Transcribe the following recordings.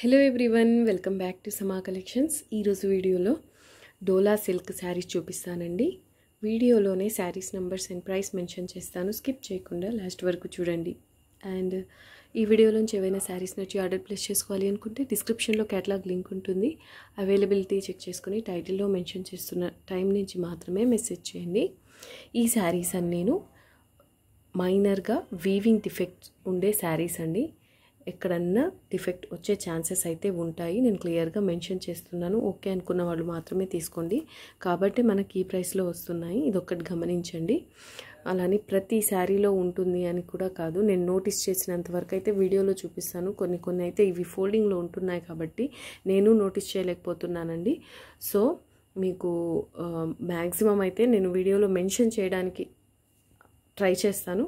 Hello everyone welcome back to Sama collections ఈరోజు వీడియోలో Dola silk saris చూపిస్తానండి. వీడియోలోనే saris numbers and price mention చేస్తాను. స్కిప్ చేయకుండా లాస్ట్ వరకు చూడండి. అండ్ ఈ వీడియోలోంచి ఏవైనా శారీస్ నచ్చి ఆర్డర్ ప్లేస్ చేసుకోవాలి అనుకుంటే డిస్క్రిప్షన్లో క్యాటలాగ్ లింక్ ఉంటుంది. అవైలబిలిటీ చెక్ చేసుకుని టైటిల్లో మెన్షన్ చేస్తున్న టైం నుంచి మాత్రమే మెసేజ్ చేయండి. ఈ శారీస్ అని నేను మైనర్గా వీవింగ్ డిఫెక్ట్ ఉండే శారీస్ అండి. ఎక్కడన్నా డిఫెక్ట్ వచ్చే ఛాన్సెస్ అయితే ఉంటాయి. నేను క్లియర్గా మెన్షన్ చేస్తున్నాను. ఓకే అనుకున్న వాళ్ళు మాత్రమే తీసుకోండి. కాబట్టి మనకి ఈ ప్రైస్లో వస్తున్నాయి. ఇది ఒక్కటి గమనించండి. అలానే ప్రతి శారీలో ఉంటుంది అని కూడా కాదు. నేను నోటీస్ చేసినంత వరకు అయితే వీడియోలో చూపిస్తాను. కొన్ని కొన్ని అయితే ఇవి ఫోల్డింగ్లో ఉంటున్నాయి కాబట్టి నేను నోటీస్ చేయలేకపోతున్నానండి. సో మీకు మ్యాక్సిమం అయితే నేను వీడియోలో మెన్షన్ చేయడానికి ట్రై చేస్తాను.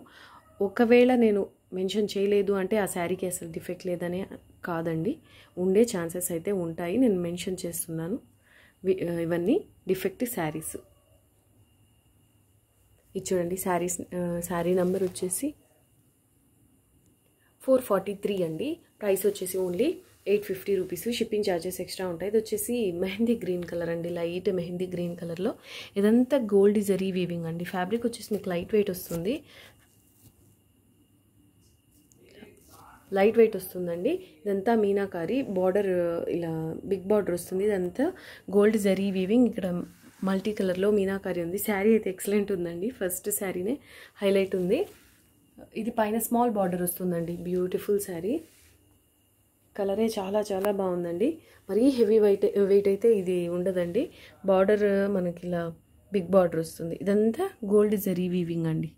ఒకవేళ నేను మెన్షన్ చేయలేదు అంటే ఆ శారీకి అసలు డిఫెక్ట్ లేదనే కాదండి. ఉండే ఛాన్సెస్ అయితే ఉంటాయి. నేను మెన్షన్ చేస్తున్నాను. ఇవన్నీ డిఫెక్ట్ శారీస్. ఇది చూడండి శారీస్ శారీ నెంబర్ వచ్చేసి ఫోర్ ఫార్టీ త్రీ అండి. ప్రైస్ వచ్చేసి only eight fifty rupees. Shipping charges extra ఉంటాయి. ఇది వచ్చేసి మెహందీ గ్రీన్ కలర్ అండి. లైట్ మెహందీ గ్రీన్ కలర్లో. ఇదంతా గోల్డ్ జరీ వీవింగ్ అండి. ఫ్యాబ్రిక్ వచ్చేసి మీకు లైట్ వెయిట్ వస్తుంది. లైట్ వెయిట్ వస్తుందండి. ఇదంతా మీనాకారి బార్డర్ ఇలా బిగ్ బార్డర్ వస్తుంది. ఇదంతా గోల్డ్ జరీ వీవింగ్. ఇక్కడ మల్టీ కలర్లో మీనాకారి ఉంది. శారీ అయితే ఎక్సలెంట్ ఉందండి. ఫస్ట్ శారీనే హైలైట్ ఉంది. ఇది పైన స్మాల్ బార్డర్ వస్తుందండి. బ్యూటిఫుల్ శారీ. కలరే చాలా చాలా బాగుందండి. మరీ హెవీ వెయిట్ వెయిట్ అయితే ఇది ఉండదండి. బార్డర్ మనకి ఇలా బిగ్ బార్డర్ వస్తుంది. ఇదంతా గోల్డ్ జరీ వీవింగ్ అండి.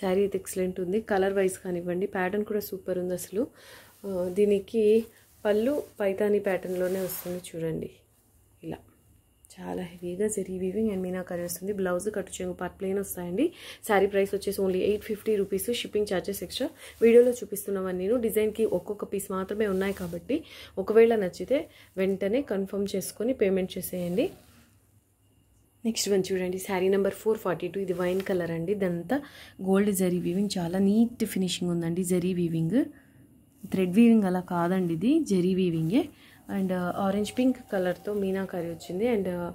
శారీ అయితే ఎక్సలెంట్ ఉంది. కలర్ వైజ్ కానివ్వండి ప్యాటర్న్ కూడా సూపర్ ఉంది అసలు. దీనికి పళ్ళు పైతానీ ప్యాటర్న్లోనే వస్తుంది చూడండి. ఇలా. చాలా హెవీగా జరీ వీవింగ్ అండ్ మీనాకరీ వస్తుంది. బ్లౌజ్ కట్టు చెంగు పార్ట్ ప్లేన్ వస్తాయండి. శారీ ప్రైస్ వచ్చేసి only eight fifty rupees shipping charges extra వీడియోలో చూపిస్తున్నవన్నీ నేను. డిజైన్కి ఒక్కొక్క పీస్ మాత్రమే ఉన్నాయి కాబట్టి ఒకవేళ నచ్చితే వెంటనే కన్ఫర్మ్ చేసుకొని పేమెంట్ చేసేయండి. నెక్స్ట్ వన్ చూడండి sari number four forty two ఇది వైన్ కలర్ అండి. ఇదంతా గోల్డ్ జరీ వీవింగ్ చాలా నీట్ ఫినిషింగ్ ఉందండి జరీ వీవింగ్ థ్రెడ్ వీవింగ్ అలా కాదండి ఇది జరీ వీవింగే అండ్ ఆరెంజ్ పింక్ కలర్తో మీనాకారి వచ్చింది. అండ్ uh,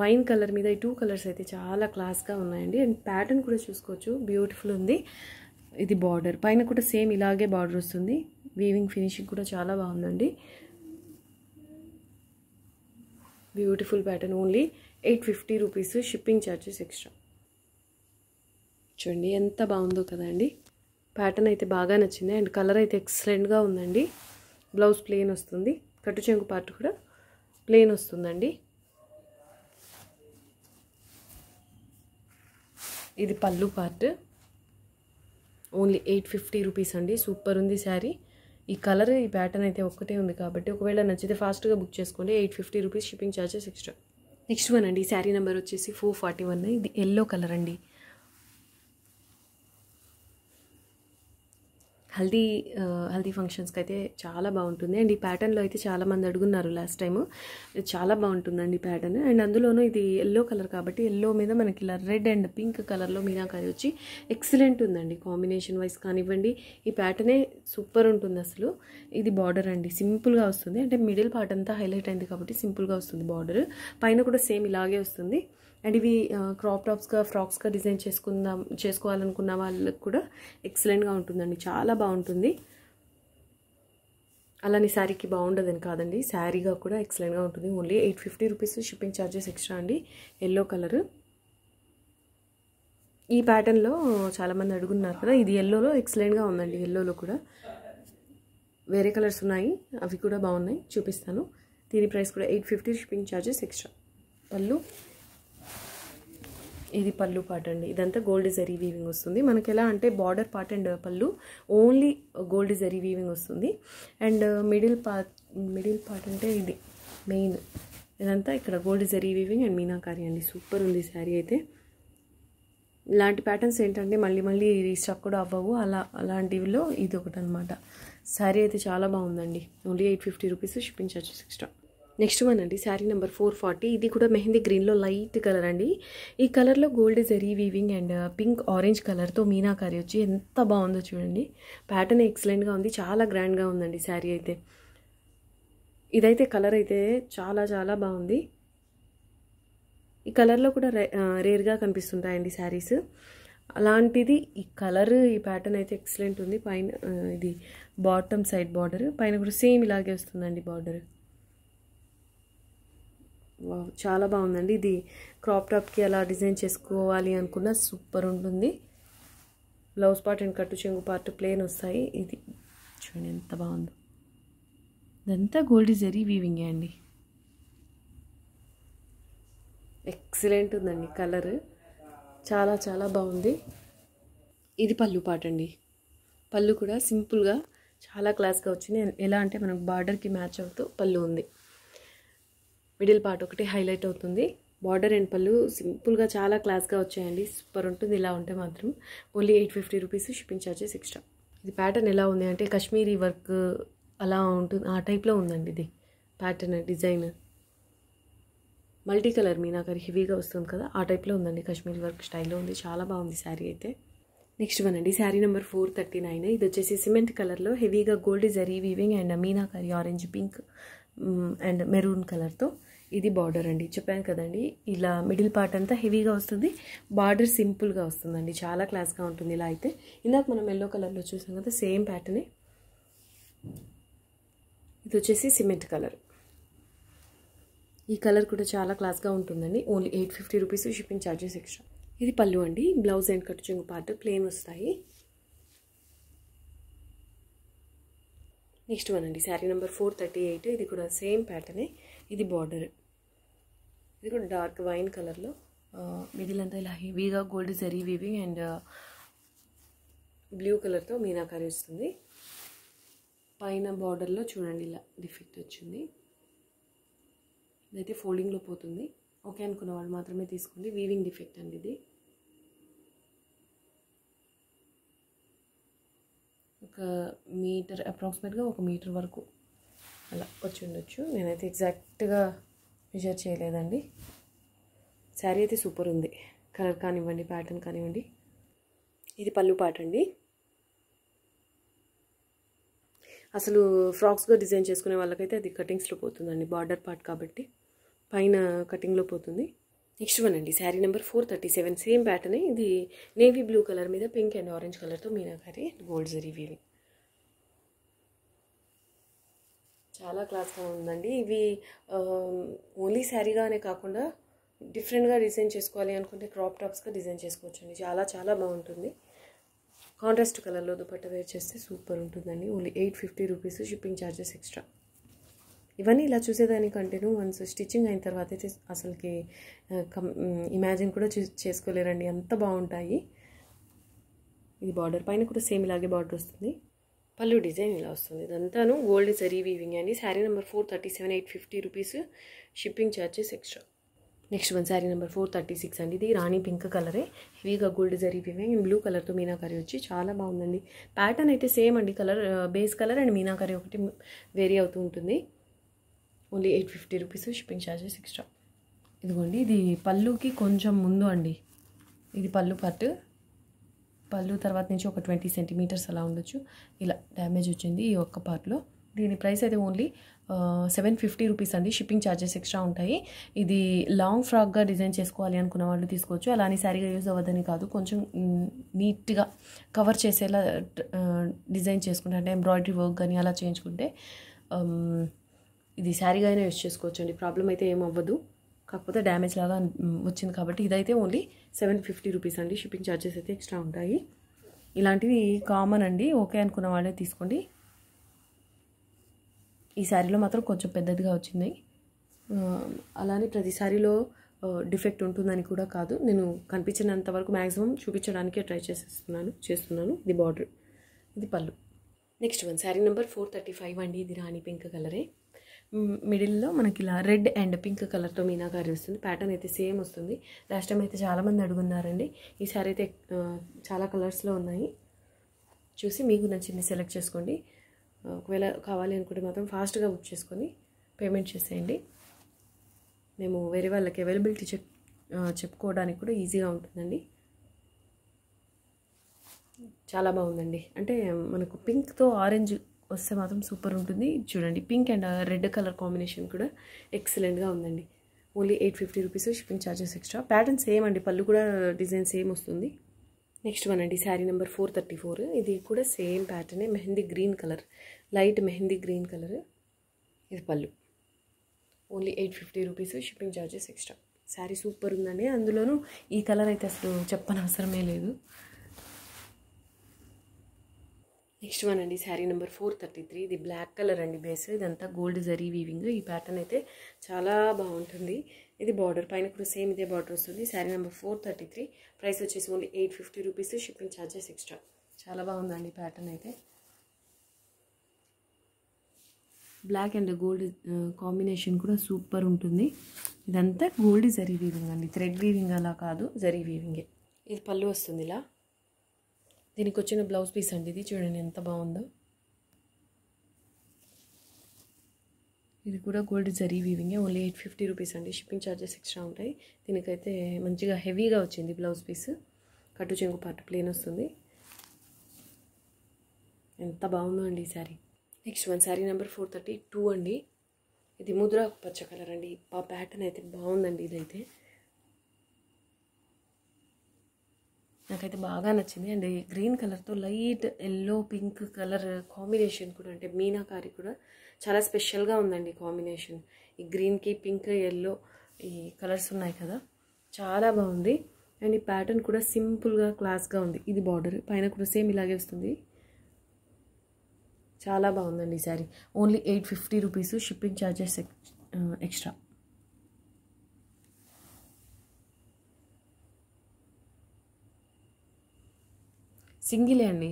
వైన్ కలర్ మీద ఈ టూ కలర్స్ అయితే చాలా క్లాస్గా ఉన్నాయండి. అండ్ ప్యాటర్న్ కూడా చూసుకోవచ్చు బ్యూటిఫుల్ ఉంది. ఇది బార్డర్ పైన కూడా సేమ్ ఇలాగే బార్డర్ వస్తుంది. వీవింగ్ ఫినిషింగ్ కూడా చాలా బాగుందండి. Beautiful pattern only eight fifty rupees shipping charges extra. చూడండి ఎంత బాగుందో కదండి ప్యాటర్న్ అయితే బాగా నచ్చింది. అండ్ కలర్ అయితే ఎక్సలెంట్గా ఉందండి. బ్లౌజ్ ప్లెయిన్ వస్తుంది. కట్టు చెంగు పార్ట్ కూడా ప్లెయిన్ వస్తుందండి. ఇది pallu part. Only eight fifty rupees అండి. సూపర్ ఉంది శారీ. ఈ కలర్ ఈ ప్యాటర్న్ అయితే ఒక్కటే ఉంది కాబట్టి ఒకవేళ నచ్చితే ఫాస్ట్గా బుక్ చేసుకోండి. Eight fifty rupees shipping charges extra. Next one అండి శారీ నెంబర్ వచ్చేసి ఫోర్ ఫార్టీ వన్ ఇది ఎల్లో కలర్ అండి. హల్దీ హల్దీ ఫంక్షన్స్కి అయితే చాలా బాగుంటుంది. అండ్ ఈ ప్యాటర్న్లో అయితే చాలామంది అడుగున్నారు లాస్ట్ టైము చాలా బాగుంటుందండి ప్యాటర్న్ అండ్ అందులోనూ ఇది ఎల్లో కలర్ కాబట్టి ఎల్లో మీద మనకి ఇలా రెడ్ అండ్ పింక్ కలర్లో మీనాకారి వచ్చి ఎక్సలెంట్ ఉందండి. కాంబినేషన్ వైజ్ కానివ్వండి ఈ ప్యాటర్నే సూపర్ ఉంటుంది అసలు. ఇది బార్డర్ అండి. సింపుల్గా వస్తుంది. అంటే మిడిల్ పార్ట్ అంతా హైలైట్ అయింది కాబట్టి సింపుల్గా వస్తుంది బార్డర్ పైన కూడా సేమ్ ఇలాగే వస్తుంది. అండ్ ఇవి క్రాప్ టాప్స్గా ఫ్రాక్స్గా డిజైన్ చేసుకుందాం చేసుకోవాలనుకున్న వాళ్ళకి కూడా ఎక్సలెంట్గా ఉంటుందండి. చాలా బాగుంటుంది. అలానే శారీకి బాగుండదని కాదండి. శారీగా కూడా ఎక్సలెంట్గా ఉంటుంది. Only eight fifty rupees shipping charges extra అండి. ఎల్లో కలర్ ఈ ప్యాటర్న్లో చాలామంది అడుగున్నారు కదా ఇది ఎల్లోలో ఎక్సలెంట్గా ఉందండి. ఎల్లోలో కూడా. వేరే కలర్స్ ఉన్నాయి. అవి కూడా బాగున్నాయి. చూపిస్తాను. దీని ప్రైస్ కూడా eight fifty shipping charges extra pallu. ఇది పళ్ళు పార్ట్ అండి. ఇదంతా గోల్డ్ జరీ వీవింగ్ వస్తుంది. మనకి ఎలా అంటే border part and pallu only gold zari weaving వస్తుంది. And middle part middle part అంటే ఇది మెయిన్. ఇదంతా ఇక్కడ gold zari weaving and meenakari అండి. సూపర్ ఉంది శారీ అయితే. ఇలాంటి ప్యాటర్న్స్ ఏంటంటే మళ్ళీ మళ్ళీ రీస్టాక్ కూడా అవ్వవు. అలా అలాంటివిలో ఇది ఒకటి అనమాట శారీ అయితే చాలా బాగుందండి. Only eight fifty rupees shipping charges extra. Next one అండి శారీ నెంబర్ ఫోర్ ఫార్టీ. ఇది కూడా మెహందీ గ్రీన్లో లైట్ కలర్ అండి. ఈ కలర్లో gold zari weaving and uh, pink orange కలర్తో మీనాకారి వచ్చి ఎంత బాగుందో చూడండి. ప్యాటర్న్ ఎక్సలెంట్గా ఉంది చాలా గ్రాండ్గా ఉందండి శారీ అయితే. ఇదైతే కలర్ అయితే చాలా చాలా బాగుంది. ఈ కలర్లో కూడా రే uh, రేర్గా కనిపిస్తుంటాయండి శారీస్. అలాంటిది ఈ కలర్ ఈ ప్యాటర్న్ అయితే ఎక్సలెంట్ ఉంది. పైన uh, ఇది బాటమ్ సైడ్ బార్డర్ పైన కూడా సేమ్ ఇలాగే వస్తుందండి బార్డర్ చాలా బాగుందండి. ఇది క్రాప్ టాప్కి ఎలా డిజైన్ చేసుకోవాలి అనుకున్న సూపర్ ఉంటుంది. బ్లౌజ్ పార్ట్ అండ్ కట్టు చెంగు పార్ట్ ప్లేన్ వస్తాయి. ఇది చూడండి ఎంత బాగుందో. ఇదంతా గోల్డ్ జరీ వీవింగే అండి. ఎక్సలెంట్ ఉందండి కలర్ చాలా చాలా బాగుంది. ఇది పళ్ళు పాట అండి. పళ్ళు కూడా సింపుల్గా చాలా క్లాస్గా వచ్చింది ఎలా అంటే మనకు బార్డర్కి మ్యాచ్ అవుతూ పళ్ళు ఉంది. మిడిల్ పార్ట్ ఒకటి హైలైట్ అవుతుంది. బార్డర్ అండ్ పళ్ళు సింపుల్గా చాలా క్లాస్గా వచ్చాయండి. సూపర్ ఉంటుంది. ఇలా ఉంటే మాత్రం only eight fifty rupees shipping charges extra. ఇది ప్యాటర్న్ ఎలా ఉంది అంటే కాశ్మీరీ వర్క్ అలా ఉంటుంది. ఆ టైప్లో ఉందండి ఇది. Pattern design. Multi colour meenakari హెవీగా వస్తుంది కదా. ఆ టైప్లో ఉందండి కాశ్మీర్ వర్క్ స్టైల్లో ఉంది. చాలా బాగుంది శారీ అయితే. నెక్స్ట్ వన్ అండి. Sari number four thirty nine. ఇది వచ్చేసి సిమెంట్ కలర్లో హెవీగా gold zari weaving and meenakari orange pink and maroon కలర్తో ఇది బార్డర్ అండి. చెప్పాను కదండి ఇలా మిడిల్ పార్ట్ అంతా హెవీగా వస్తుంది. బార్డర్ సింపుల్గా వస్తుందండి. చాలా క్లాస్గా ఉంటుంది ఇలా అయితే. ఇందాక మనం ఎల్లో కలర్లో చూసాం కదా సేమ్ ప్యాటర్నే ఇది వచ్చేసి సిమెంట్ కలర్ ఈ కలర్ కూడా చాలా క్లాస్గా ఉంటుందండి. Only eight fifty rupees shipping charges extra ఇది పళ్ళు అండి. బ్లౌజ్ అండ్ కట్ చెంగు పార్ట్ ప్లేన్ వస్తాయి. నెక్స్ట్ వన్ అండి. Sari number four thirty eight ఇది కూడా సేమ్ ప్యాటర్నే ఇది బార్డర్ ఇది కూడా డార్క్ వైన్ కలర్లో. మిడిల్ అంతా ఇలా హెవీగా gold zari weaving and blue కలర్తో మీనాకారి వస్తుంది. పైన బార్డర్లో చూడండి ఇలా డిఫెక్ట్ వచ్చింది. ఇదైతే ఫోల్డింగ్లో పోతుంది. ఓకే అనుకున్న వాళ్ళు మాత్రమే తీసుకోండి. వీవింగ్ డిఫెక్ట్ అండి ఇది. ఒక మీటర్ అప్రాక్సిమేట్గా ఒక మీటర్ వరకు అలా వచ్చి ఉండొచ్చు. నేనైతే ఎగ్జాక్ట్గా మెజర్ చేయలేదండి. శారీ అయితే సూపర్ ఉంది. కలర్ కానివ్వండి ప్యాటర్న్ కానివ్వండి. ఇది పళ్ళు పాట అండి. అసలు ఫ్రాక్స్గా డిజైన్ చేసుకునే వాళ్ళకైతే అది కటింగ్స్లో పోతుందండి బార్డర్ పార్ట్ కాబట్టి. పైన కటింగ్లో పోతుంది. నెక్స్ట్ వన్ అండి sari number four thirty seven. Same ప్యాటర్నే ఇది నేవీ బ్లూ కలర్ మీద పింక్ అండ్ ఆరెంజ్ కలర్తో మీనాకారి గోల్డ్ జరీ వీవింగ్. చాలా క్లాస్గా ఉందండి. ఇవి ఓన్లీ శారీగానే కాకుండా డిఫరెంట్గా డిజైన్ చేసుకోవాలి అనుకుంటే క్రాప్ టాప్స్గా డిజైన్ చేసుకోవచ్చండి. చాలా చాలా బాగుంటుంది. కాంట్రాస్ట్ కలర్లో దుపట్ట వేర్ చేస్తే సూపర్ ఉంటుందండి. Only eight fifty rupees shipping charges extra. ఇవన్నీ ఇలా చూసేదానికంటేను వన్స్ స్టిచ్చింగ్ అయిన తర్వాత అయితే అసలుకి ఇమాజిన్ కూడా చూ చేసుకోలేరండి. అంత బాగుంటాయి. ఇది బార్డర్ పైన కూడా సేమ్ ఇలాగే బార్డర్ వస్తుంది. పళ్ళు డిజైన్ ఇలా వస్తుంది. ఇదంతాను గోల్డ్ జరీ వీవింగ్ అండి. Sari number four thirty seven eight fifty rupees shipping charges extra next one sari number four thirty six అండి. ఇది రాణి పింక్ కలరే హెవీగా gold zari weaving and blue కలర్తో మీనాకరీ వచ్చి చాలా బాగుందండి. ప్యాటర్న్ అయితే సేమ్ అండి. Colour base colour and meenakari ఒకటి వేరీ అవుతూ ఉంటుంది. Only eight fifty rupees shipping charges extra ఇదిగోండి ఇది పళ్ళుకి కొంచెం ముందు అండి. ఇది పళ్ళు పట్టు పళ్ళు తర్వాత నుంచి ఒక ట్వంటీ సెంటీమీటర్స్ అలా ఉండొచ్చు. ఇలా డ్యామేజ్ వచ్చింది ఈ ఒక్క పార్ట్లో. దీని ప్రైస్ అయితే ఓన్లీ సెవెన్ ఫిఫ్టీ రూపీస్ అండి. షిప్పింగ్ ఛార్జెస్ ఎక్స్ట్రా ఉంటాయి. ఇది లాంగ్ ఫ్రాక్గా డిజైన్ చేసుకోవాలి అనుకున్న వాళ్ళు తీసుకోవచ్చు. అలానే శారీగా యూజ్ అవ్వదని కాదు. కొంచెం నీట్గా కవర్ చేసేలా డిజైన్ చేసుకుంటే అంటే ఎంబ్రాయిడరీ వర్క్ కానీ అలా చేయించుకుంటే ఇది శారీగా అయినా యూజ్ చేసుకోవచ్చు అండి ప్రాబ్లం అయితే ఏమవ్వదు కాకపోతే డ్యామేజ్ లాగా వచ్చింది కాబట్టి ఇదైతే ఓన్లీ సెవెన్ ఫిఫ్టీ రూపీస్ అండి. షిప్పింగ్ ఛార్జెస్ అయితే ఎక్స్ట్రా ఉంటాయి. ఇలాంటివి కామన్ అండి. ఓకే అనుకున్న వాళ్ళే తీసుకోండి. ఈ శారీలో మాత్రం కొంచెం పెద్దదిగా వచ్చింది. అలానే ప్రతి శారీలో డిఫెక్ట్ ఉంటుందని కూడా కాదు. నేను కనిపించినంత వరకు మ్యాక్సిమం చూపించడానికే ట్రై చేసేస్తున్నాను చేస్తున్నాను. ఇది బార్డర్ ఇది pallu. Next one sari number four thirty five అండి. ఇది రాణి పింక్ కలరే. మిడిల్లో మనకి ఇలా రెడ్ అండ్ పింక్ కలర్తో మీనాకారి వస్తుంది. ప్యాటర్న్ అయితే సేమ్ వస్తుంది. లాస్ట్ టైం అయితే చాలామంది అడుగున్నారండి. ఈ శారీ అయితే చాలా కలర్స్లో ఉన్నాయి. చూసి మీకు నచ్చింది సెలెక్ట్ చేసుకోండి. ఒకవేళ కావాలి అనుకుంటే మాత్రం ఫాస్ట్గా బుక్ చేసుకొని పేమెంట్ చేసేయండి. మేము వేరే వాళ్ళకి అవైలబిలిటీ చెప్ చెప్పుకోవడానికి కూడా ఈజీగా ఉంటుందండి. చాలా బాగుందండి. అంటే మనకు పింక్తో ఆరెంజ్ వస్తే మాత్రం సూపర్ ఉంటుంది. చూడండి pink and red colour combination కూడా ఎక్సలెంట్గా ఉందండి. Only eight fifty rupees shipping charges extra. Pattern same అండి పళ్ళు కూడా డిజైన్ సేమ్ వస్తుంది. నెక్స్ట్ వన్ అండి sari number four thirty four ఇది కూడా same ప్యాటర్నే mehndi green colour. Light mehndi green colour. ఇది pallu. Only eight fifty rupees shipping charges extra. Sari super ఉందండి. అందులోనూ ఈ కలర్ అయితే అసలు చెప్పనవసరమే లేదు. నెక్స్ట్ వన్ అండి sari number four thirty three. ఇది బ్లాక్ కలర్ అండి బేస్. ఇదంతా గోల్డ్ జరీ వీవింగ్. ఈ ప్యాటర్న్ అయితే చాలా బాగుంటుంది. ఇది బార్డర్ పైన కూడా సేమ్ ఇదే బార్డర్ వస్తుంది. Sari number four thirty three. Price వచ్చేసి only eight fifty rupees. Shipping charges extra. చాలా బాగుందండి ప్యాటర్న్ అయితే. బ్లాక్ అండ్ గోల్డ్ కాంబినేషన్ కూడా సూపర్ ఉంటుంది. ఇదంతా గోల్డ్ జరీ వీవింగ్ అండి. థ్రెడ్ వీవింగ్ అలా కాదు జరీ వీవింగే. ఇది పళ్ళు వస్తుంది ఇలా. దీనికి వచ్చిన బ్లౌజ్ పీస్ అండి ఇది. చూడండి ఎంత బాగుందో. ఇది కూడా గోల్డ్ జరీ వీవింగే ఓన్లీ ఎయిట్ ఫిఫ్టీ రూపీస్ అండి. షిప్పింగ్ ఛార్జెస్ ఎక్స్ట్రా ఉంటాయి. దీనికైతే మంచిగా హెవీగా వచ్చింది బ్లౌజ్ పీస్. కట్టు చెంగు పాటు ప్లేన్ వస్తుంది. ఎంత బాగుందో అండి ఈ sari. Next one sari number four thirty two అండి. ఇది ముద్ర పచ్చ కలర్ అండి. ఆ ప్యాటర్న్ అయితే బాగుందండి ఇదైతే. నాకైతే బాగా నచ్చింది. అండ్ ఈ గ్రీన్ కలర్తో light yellow pink colour combination కూడా అంటే మీనాకారి కూడా చాలా స్పెషల్గా ఉందండి కాంబినేషన్. ఈ గ్రీన్కి పింక్ ఎల్లో ఈ కలర్స్ ఉన్నాయి కదా. చాలా బాగుంది. అండ్ ఈ ప్యాటర్న్ కూడా సింపుల్గా క్లాస్గా ఉంది. ఇది బార్డర్. పైన కూడా సేమ్ ఇలాగే వస్తుంది. చాలా బాగుందండి ఈ sari. Only eight fifty rupees shipping charges extra. సింగిలే అండి.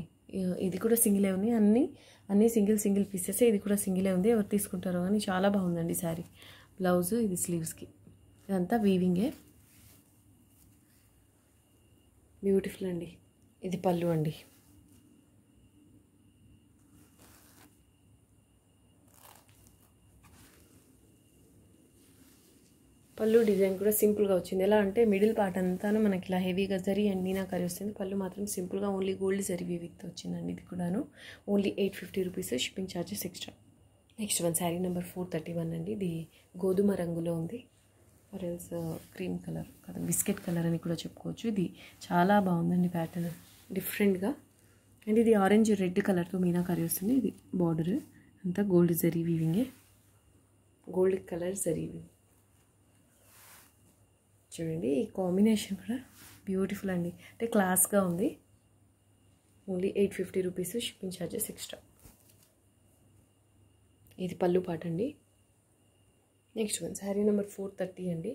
ఇది కూడా సింగిలే ఉంది. అన్నీ అన్నీ సింగిల్ సింగిల్ పీసెస్ ఇది కూడా సింగిలే ఉంది. ఎవరు తీసుకుంటారో కానీ చాలా బాగుందండి శారీ. బ్లౌజ్ ఇది స్లీవ్స్కి. ఇదంతా వీవింగే. బ్యూటిఫుల్ అండి. ఇది పళ్ళు అండి. పళ్ళు డిజైన్ కూడా సింపుల్గా వచ్చింది. ఎలా అంటే మిడిల్ పార్ట్ అంతా మనకి ఇలా హెవీగా జరి అండ్ మీనాకరి వస్తుంది. పళ్ళు మాత్రం సింపుల్గా ఓన్లీ గోల్డ్ జరీ వీవిక్తో వచ్చిందండి ఇది కూడాను. Only eight fifty rupees shipping charges extra. Next one sari number four thirty one అండి. ఇది గోధుమ రంగులో ఉంది. ఎల్స్ క్రీమ్ కలర్ కదా బిస్కెట్ కలర్ అని కూడా చెప్పుకోవచ్చు. ఇది చాలా బాగుందండి ప్యాటర్న్. డిఫరెంట్గా. అండ్ ఇది ఆరెంజ్ రెడ్ కలర్తో మీనా కర్రీ వస్తుంది. ఇది బార్డర్ అంతా గోల్డ్ జరీ వీవింగే గోల్డ్ కలర్ జరీ వీవింగ్ చూడండి ఈ కాంబినేషన్ కూడా బ్యూటిఫుల్ అండి. అంటే క్లాస్గా ఉంది. Only eight fifty rupees shipping charges extra ఇది పళ్ళు పాట అండి. Next one sari number four thirty అండి.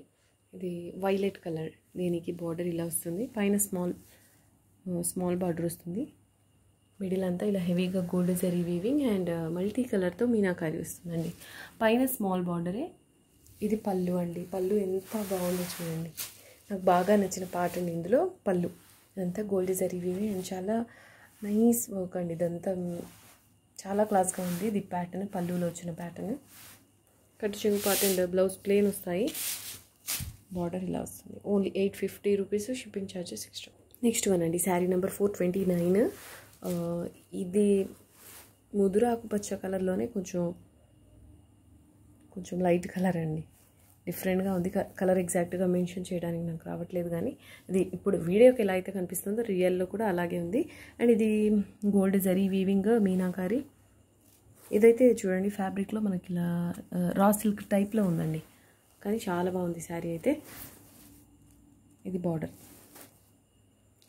ఇది వైలెట్ కలర్ దీనికి బార్డర్ ఇలా వస్తుంది. పైన స్మాల్ స్మాల్ బార్డర్ వస్తుంది. మిడిల్ అంతా ఇలా హెవీగా gold zari weaving and multi కలర్తో మీనాకారి వస్తుందండి. పైన స్మాల్ బార్డరే ఇది పళ్ళు అండి. పళ్ళు ఎంత బాగుందో చూడండి. నాకు బాగా నచ్చిన పాట అండి ఇందులో పళ్ళు. ఇదంతా గోల్డ్ జరిగేవి అండ్ చాలా నైస్ వర్క్ అండి ఇదంతా. చాలా క్లాస్గా ఉంది. ఇది ప్యాటర్న్ పళ్ళులో వచ్చిన ప్యాటర్న్. కట్ చెంగు పార్ట్ అండ్ బ్లౌజ్ ప్లేన్ వస్తాయి. బార్డర్ ఇలా వస్తుంది. Only eight fifty rupees shipping charges extra next one అండి sari number four twenty nine. ఇది ముదురు ఆకుపచ్చ కలర్లోనే కొంచెం కొంచెం లైట్ కలర్ అండి. డిఫరెంట్గా ఉంది. కలర్ ఎగ్జాక్ట్గా మెన్షన్ చేయడానికి నాకు రావట్లేదు కానీ ఇది ఇప్పుడు వీడియోకి ఎలా అయితే కనిపిస్తుందో రియల్లో కూడా అలాగే ఉంది. అండ్ ఇది గోల్డ్ జరీ వీవింగ్ మీనాకారి. ఇదైతే చూడండి ఫ్యాబ్రిక్లో మనకి ఇలా రా సిల్క్ టైప్లో ఉందండి. కానీ చాలా బాగుంది శారీ అయితే. ఇది బార్డర్.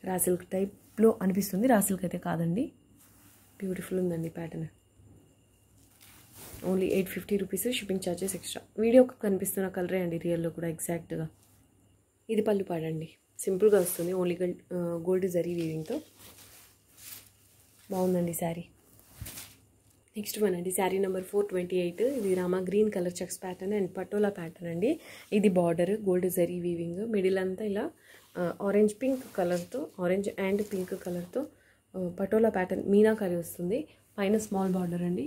రా సిల్క్ టైప్లో అనిపిస్తుంది. రా సిల్క్ అయితే కాదండి. బ్యూటిఫుల్ ఉందండి pattern. Only eight fifty rupees shipping charges extra. వీడియోకి కనిపిస్తున్న కలరే అండి రియల్లో కూడా ఎగ్జాక్ట్గా. ఇది పళ్ళు పాడండి. సింపుల్గా వస్తుంది. ఓన్లీ గోల్డ్ జరీ వీవింగ్తో. బాగుందండి శారీ. నెక్స్ట్ వన్ అండి. Sari number four twenty eight. ఇది rama green colour checks pattern and patola pattern అండి. ఇది border gold zari weaving. Middle అంతా ఇలా ఆరెంజ్ పింక్ కలర్తో ఆరెంజ్ అండ్ పింక్ కలర్తో పటోలా ప్యాటర్న్ మీనాకారి వస్తుంది. పైన స్మాల్ బార్డర్ అండి.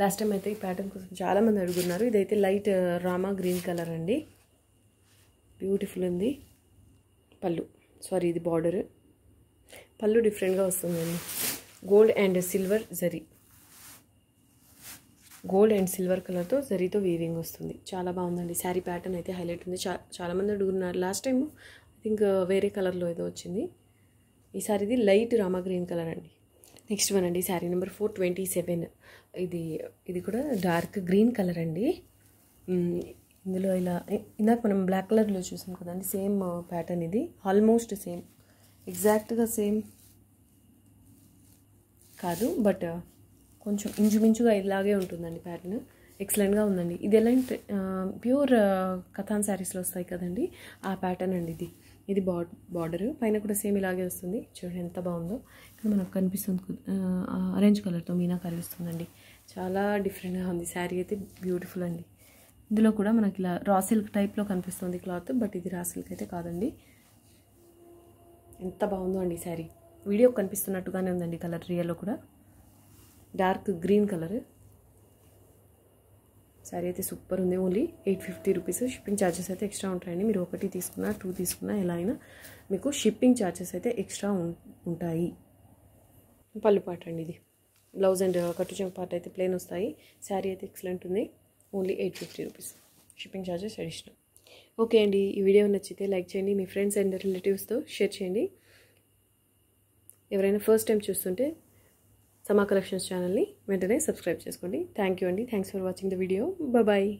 లాస్ట్ టైం అయితే ఈ ప్యాటర్న్ కోసం చాలామంది అడుగున్నారు ఇదైతే లైట్ రామా గ్రీన్ కలర్ అండి. బ్యూటిఫుల్ ఉంది. పళ్ళు. సారీ ఇది బార్డర్ పళ్ళు డిఫరెంట్గా వస్తుందండి. Gold and silver zari gold and silver కలర్తో జరీతో వీవింగ్ వస్తుంది. చాలా బాగుందండి. శారీ ప్యాటర్న్ అయితే హైలైట్ ఉంది. చా చాలామంది అడుగుతున్నారు. లాస్ట్ టైం ఐ థింక్ వేరే కలర్లో ఏదో వచ్చింది. ఈ సారీది లైట్ రామా గ్రీన్ కలర్ అండి. నెక్స్ట్ వన్ అండి. Sari number four twenty seven ఇది ఇది కూడా డార్క్ గ్రీన్ కలర్ అండి. ఇందులో ఇలా ఇందాక మనం బ్లాక్ కలర్లో చూసాం కదండి సేమ్ ప్యాటర్న్ ఇది. ఆల్మోస్ట్ సేమ్ ఎగ్జాక్ట్గా సేమ్ కాదు బట్ కొంచెం ఇంచుమించుగా ఇలాగే ఉంటుందండి ప్యాటర్న్ ఎక్సలెంట్గా ఉందండి. ఇది ఎలా ప్యూర్ కథాన్ శారీస్లో వస్తాయి కదండి ఆ ప్యాటర్న్ అండి ఇది. ఇది బా బార్డర్ పైన కూడా సేమ్ ఇలాగే వస్తుంది. చూడండి ఎంత బాగుందో. ఇక్కడ మనకు కనిపిస్తుంది ఆరెంజ్ కలర్తో మీనా వస్తుందండి చాలా డిఫరెంట్గా ఉంది. శారీ అయితే బ్యూటిఫుల్ అండి. ఇందులో కూడా మనకి ఇలా రా సిల్క్ టైప్లో కనిపిస్తుంది క్లాత్ బట్ ఇది రా సిల్క్ అయితే కాదండి. ఎంత బాగుందో అండి శారీ. వీడియో కనిపిస్తున్నట్టుగానే ఉందండి కలర్ రియల్లో కూడా. Dark green colour. శారీ అయితే సూపర్ ఉంది. Only eight fifty rupees. Shipping charges అయితే ఎక్స్ట్రా ఉంటాయండి. మీరు ఒకటి తీసుకున్నా టూ తీసుకున్నా ఎలా అయినా మీకు షిప్పింగ్ ఛార్జెస్ అయితే ఎక్స్ట్రా ఉంటాయి. పళ్ళు పాట అండి ఇది. బ్లౌజ్ అండ్ కట్టు పార్ట్ అయితే ప్లేన్ వస్తాయి. శారీ అయితే ఎక్సలెంట్ ఉంది. Only eight fifty rupees shipping charges additional okay అండి ఈ వీడియో నచ్చితే లైక్ చేయండి. మీ ఫ్రెండ్స్ అండ్ రిలేటివ్స్తో షేర్ చేయండి. ఎవరైనా ఫస్ట్ టైం చూస్తుంటే సమా కలెక్షన్స్ ఛానల్ని వెంటనే సబ్స్క్రైబ్ చేసుకోండి. థ్యాంక్ యూ అండి. Thanks for watching the video bye